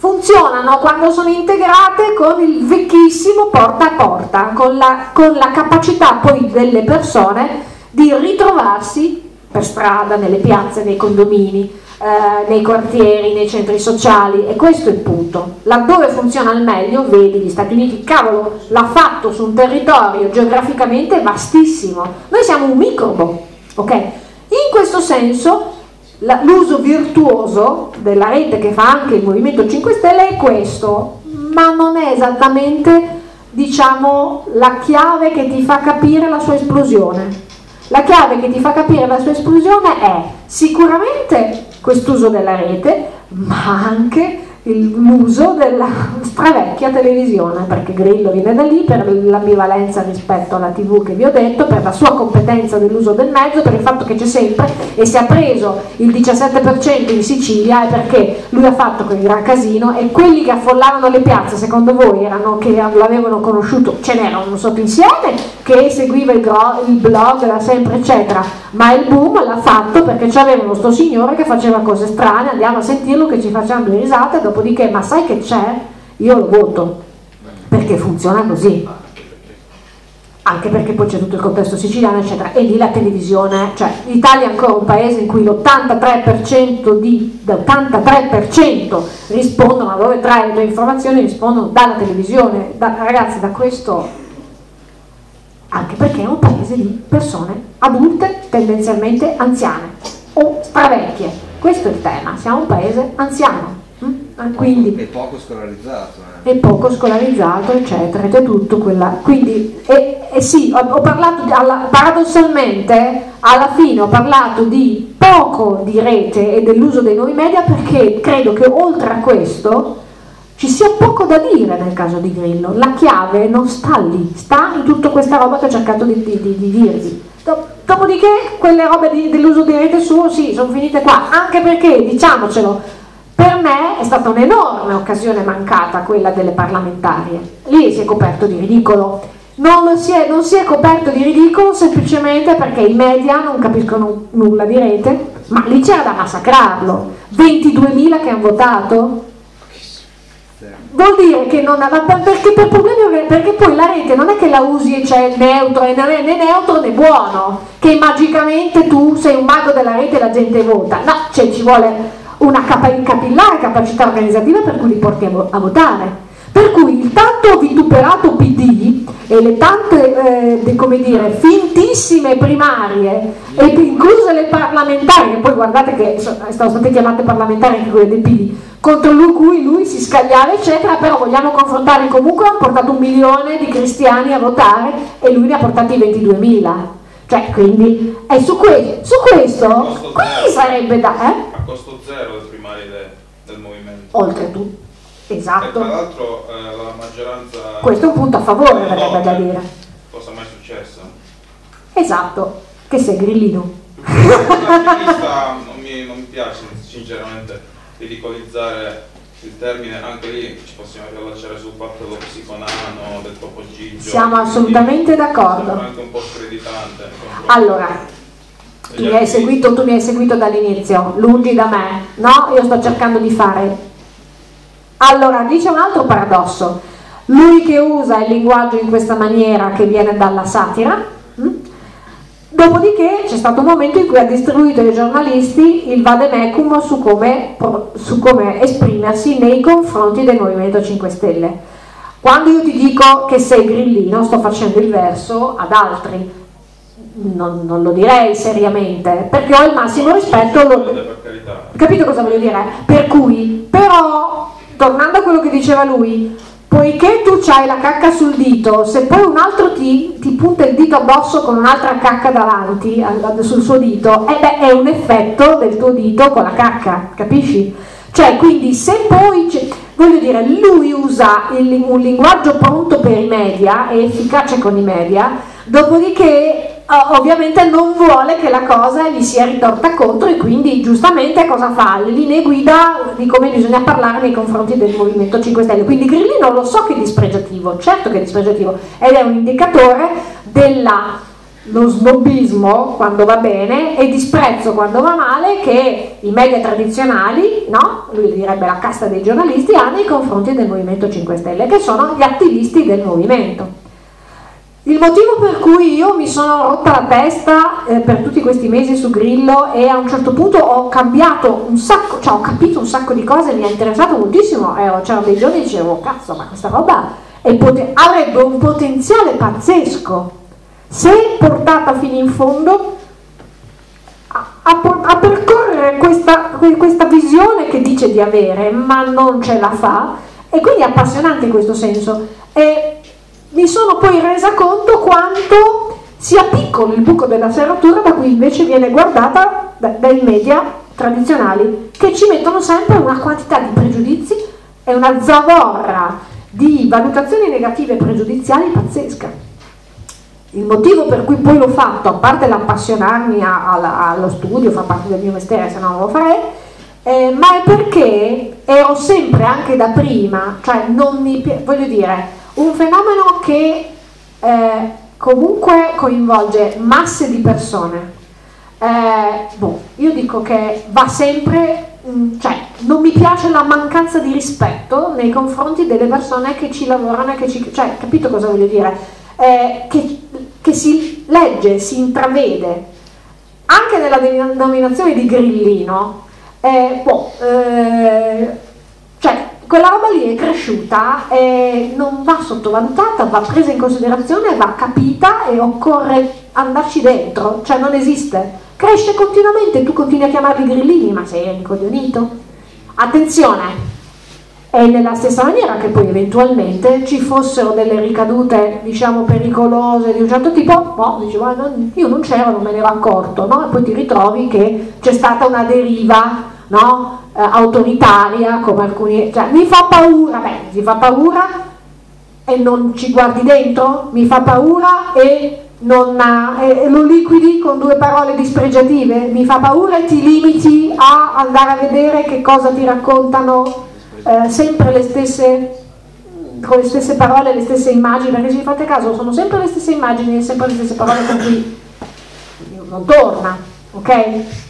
funzionano quando sono integrate con il vecchissimo porta a porta, con la, con la capacità poi delle persone di ritrovarsi per strada, nelle piazze, nei condomini, eh, nei quartieri, nei centri sociali e questo è il punto. Laddove funziona al meglio, vedi gli Stati Uniti, cavolo, l'ha fatto su un territorio geograficamente vastissimo. Noi siamo un microbo, ok? In questo senso l'uso virtuoso della rete che fa anche il Movimento 5 Stelle è questo, ma non è esattamente diciamo la chiave che ti fa capire la sua esplosione. La chiave che ti fa capire la sua esplosione è sicuramente quest'uso della rete, ma anche l'uso della stravecchia televisione, perché Grillo viene da lì per l'ambivalenza rispetto alla TV che vi ho detto, per la sua competenza dell'uso del mezzo, per il fatto che c'è sempre e si è preso il 17% in Sicilia è perché lui ha fatto quel gran casino e quelli che affollavano le piazze secondo voi erano che l'avevano conosciuto, ce n'erano un sotto insieme che seguiva il, gro- il blog da sempre eccetera, ma il boom l'ha fatto perché c'avevano sto signore che faceva cose strane, andiamo a sentirlo che ci facciamo due risate, dopodiché ma sai che c'è? Io lo voto, perché funziona così. Anche perché poi c'è tutto il contesto siciliano, eccetera, e lì la televisione, cioè l'Italia è ancora un paese in cui l'83% di, l'83% rispondono, ma dove trae le tue informazioni rispondono dalla televisione. Da- ragazzi, da questo anche perché è un paese di persone adulte, tendenzialmente anziane o stravecchie. Questo è il tema, siamo un paese anziano. Mm? Quindi, E poco scolarizzato. eh. e poco scolarizzato, eccetera, ed è tutto quella. Quindi, e, e sì, ho, ho parlato, di- alla- paradossalmente, alla fine ho parlato di poco di rete e dell'uso dei nuovi media perché credo che oltre a questo ci sia poco da dire nel caso di Grillo. La chiave non sta lì, sta in tutta questa roba che ho cercato di, di- di- di dirvi. Do- Dopodiché quelle robe dell'uso di rete suo sì, sono finite qua, anche perché, diciamocelo, per me è stata un'enorme occasione mancata quella delle parlamentarie. Lì si è coperto di ridicolo. Non, si, è, non si è coperto di ridicolo semplicemente perché i media non capiscono nulla di rete, ma lì c'era da massacrarlo. 22.000 che hanno votato? Vuol dire che non ma perché per problemi perché poi la rete non è che la usi e c'è il neutro e non è né neutro né buono, che magicamente tu sei un mago della rete e la gente vota. No, cioè ci vuole una capillare capacità organizzativa per cui li porti a, vo- a votare. Per cui il tanto vituperato PD e le tante, eh, come dire, fintissime primarie, e incluse le parlamentari, che poi guardate che so- sono state chiamate parlamentari anche quelle del PD, contro lui, cui lui si scagliava, eccetera, però vogliamo confrontare comunque, ha portato un milione di cristiani a votare e lui ne ha portati 22.000. Cioè, quindi, è su, que- su questo, qui sarebbe da... Eh? a costo zero le primarie de- del movimento. Oltretutto, E esatto. tra l'altro eh, la maggioranza... Questo è un punto a favore, verrebbe da dire. Cosa mai successo? Esatto, che sei grillino. Non mi, non mi piace sinceramente ridicolizzare il termine, anche lì ci possiamo riallacciare sul fatto dello psiconano, del topo gigio. Siamo assolutamente d'accordo. Anche un po' screditante. Allora, tu mi hai seguito, tu mi hai seguito dall'inizio, lungi da me, no? Io sto cercando di fare. Allora, dice un altro paradosso. Lui che usa il linguaggio in questa maniera che viene dalla satira? Dopodiché c'è stato un momento in cui ha distribuito ai giornalisti il vademecum su come, su come esprimersi nei confronti del Movimento 5 Stelle. Quando io ti dico che sei grillino, sto facendo il verso ad altri, non, non lo direi seriamente, perché ho il massimo rispetto. lo- capito cosa voglio dire? Per cui, però, tornando a quello che diceva lui, poiché tu hai la cacca sul dito, se poi un altro ti, ti punta il dito addosso con un'altra cacca davanti sul suo dito, eh beh, è un effetto del tuo dito con la cacca, capisci? Cioè, quindi se poi, voglio dire, lui usa il- un linguaggio pronto per i media, è efficace con i media, dopodiché ovviamente non vuole che la cosa gli sia ritorta contro e quindi giustamente cosa fa? Le linee guida di come bisogna parlare nei confronti del Movimento 5 Stelle. Quindi Grillino lo so che è dispregiativo, certo che è dispregiativo, ed è un indicatore della lo snobismo quando va bene e disprezzo quando va male che i media tradizionali, no? lui direbbe la casta dei giornalisti, ha nei confronti del Movimento 5 Stelle, che sono gli attivisti del movimento. Il motivo per cui io mi sono rotta la testa eh, per tutti questi mesi su Grillo e a un certo punto ho cambiato un sacco, cioè ho capito un sacco di cose, mi ha interessato moltissimo, eh, c'erano dei giorni dicevo, cazzo, ma questa roba poten- avrebbe un potenziale pazzesco se portata fino in fondo a, a, a percorrere questa, questa visione che dice di avere, ma non ce la fa, e quindi è appassionante in questo senso. E mi sono poi resa conto quanto sia piccolo il buco della serratura da cui invece viene guardata dai media tradizionali che ci mettono sempre una quantità di pregiudizi e una zavorra di valutazioni negative e pregiudiziali pazzesca. Il motivo per cui poi l'ho fatto, a parte l'appassionarmi allo studio, fa parte del mio mestiere, se no non lo farei, eh, ma è perché ero sempre anche da prima, cioè non mi voglio dire, un fenomeno che eh, comunque coinvolge masse di persone. Eh, boh, io dico che va sempre, mh, mm, cioè non mi piace la mancanza di rispetto nei confronti delle persone che ci lavorano e che ci... cioè capito cosa voglio dire? Eh, che, che si legge, si intravede anche nella denominazione di grillino, eh, boh, eh, quella roba lì è cresciuta e non va sottovalutata, va presa in considerazione, va capita e occorre andarci dentro, cioè non esiste. Cresce continuamente, tu continui a chiamarli grillini, ma sei incoglionito. Attenzione, è nella stessa maniera che poi eventualmente ci fossero delle ricadute, diciamo, pericolose di un certo tipo, no, dici, io non c'ero, non me ne ero accorto, no? E poi ti ritrovi che c'è stata una deriva, no? Eh, autoritaria come alcuni, cioè mi fa paura, beh, ti fa paura e non ci guardi dentro, mi fa paura e, non, e lo liquidi con due parole dispregiative, mi fa paura e ti limiti a andare a vedere che cosa ti raccontano eh, sempre le stesse con le stesse parole, le stesse immagini, perché se fate caso sono sempre le stesse immagini e sempre le stesse parole con cui non torna, ok?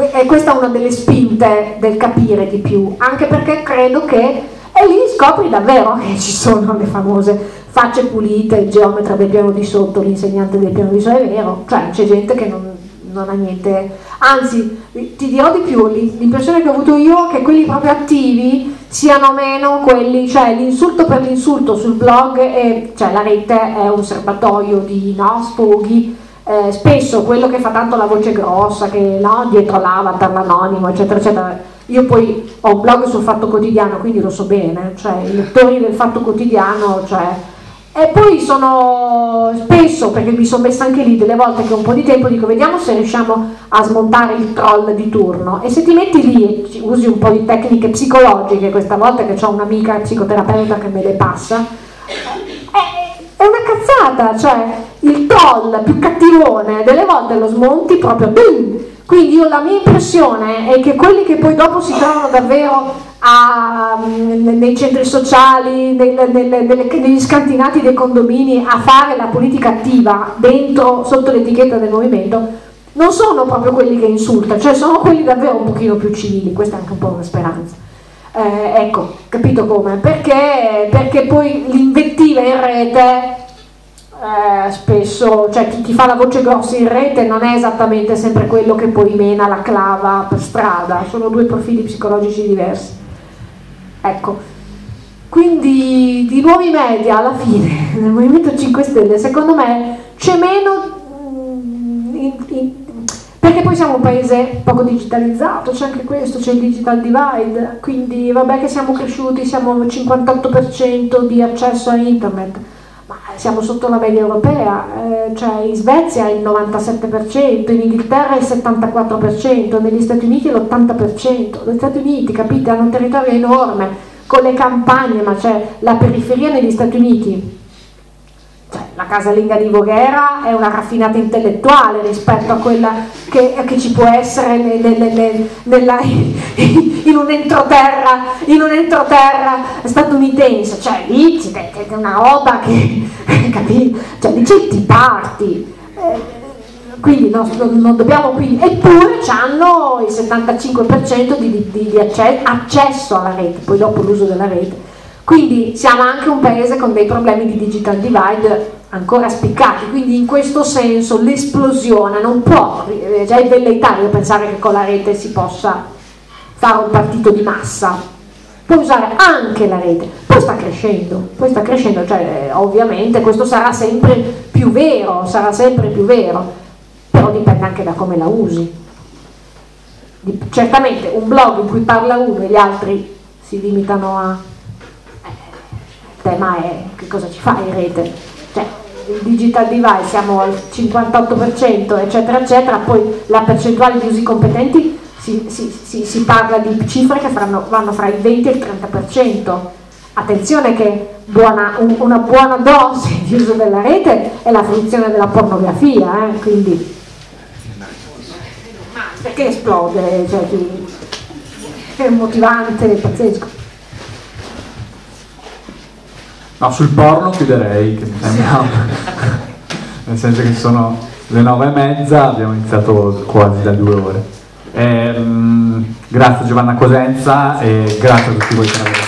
E questa è una delle spinte del capire di più, anche perché credo che e lì scopri davvero che ci sono le famose facce pulite, il geometra del piano di sotto, l'insegnante del piano di sotto, è vero, cioè c'è gente che non, non ha niente, anzi ti dirò di più, l'impressione che ho avuto io è che quelli proprio attivi siano meno quelli, cioè l'insulto per l'insulto sul blog, è, cioè la rete è un serbatoio di no, sfoghi, eh, spesso quello che fa tanto la voce grossa, che no, dietro l'avatar, l'anonimo, eccetera, eccetera. Io poi ho un blog sul Fatto Quotidiano, quindi lo so bene, cioè i lettori del Fatto Quotidiano, cioè... E poi sono spesso, perché mi sono messa anche lì delle volte che ho un po' di tempo, dico vediamo se riusciamo a smontare il troll di turno. E se ti metti lì e usi un po' di tecniche psicologiche, questa volta che ho un'amica psicoterapeuta che me le passa, una cazzata, cioè il troll più cattivone delle volte lo smonti proprio boom. quindi io la mia impressione è che quelli che poi dopo si trovano davvero a, nei centri sociali, negli scantinati dei condomini a fare la politica attiva dentro, sotto l'etichetta del movimento, non sono proprio quelli che insultano, cioè sono quelli davvero un pochino più civili, questa è anche un po' una speranza. Eh, ecco, capito come? Perché, perché poi l'invettiva in rete eh, spesso, cioè chi, chi, fa la voce grossa in rete non è esattamente sempre quello che poi mena la clava per strada, sono due profili psicologici diversi. Ecco, quindi di nuovi media alla fine nel Movimento 5 Stelle secondo me c'è meno mm, in, in, perché poi siamo un paese poco digitalizzato, c'è anche questo, c'è il digital divide, quindi vabbè che siamo cresciuti, siamo al 58% di accesso a internet, ma siamo sotto la media europea, eh, cioè in Svezia il 97%, in Inghilterra il 74%, negli Stati Uniti l'80%, gli Stati Uniti, capite, hanno un territorio enorme, con le campagne, ma c'è la periferia negli Stati Uniti la casalinga di Voghera è una raffinata intellettuale rispetto a quella che, che ci può essere nel, nel, nel, nella, in, un entroterra, in un entroterra statunitense, cioè lì è una roba che, capito? Cioè lì c'è ti parti. quindi no, non, dobbiamo quindi, eppure hanno il 75% di, di, di acce- accesso alla rete, poi dopo l'uso della rete. Quindi siamo anche un paese con dei problemi di digital divide ancora spiccati, quindi in questo senso l'esplosione non può, è già velleitario pensare che con la rete si possa fare un partito di massa, può usare anche la rete, poi sta crescendo, poi sta crescendo, cioè ovviamente questo sarà sempre più vero, sarà sempre più vero, però dipende anche da come la usi. Certamente un blog in cui parla uno e gli altri si limitano a... Eh, il tema è che cosa ci fai in rete? Cioè, il digital device siamo al 58% eccetera eccetera, poi la percentuale di usi competenti si, si, si, si parla di cifre che faranno, vanno fra il 20 e il 30%. Attenzione che buona, un, una buona dose di uso della rete è la fruizione della pornografia, eh? quindi perché esplode? Cioè, è motivante pazzesco. No, sul porno chiuderei, che mi sembra, nel senso che sono le nove e mezza, abbiamo iniziato quasi da due ore. Ehm, grazie Giovanna Cosenza e grazie a tutti voi per aver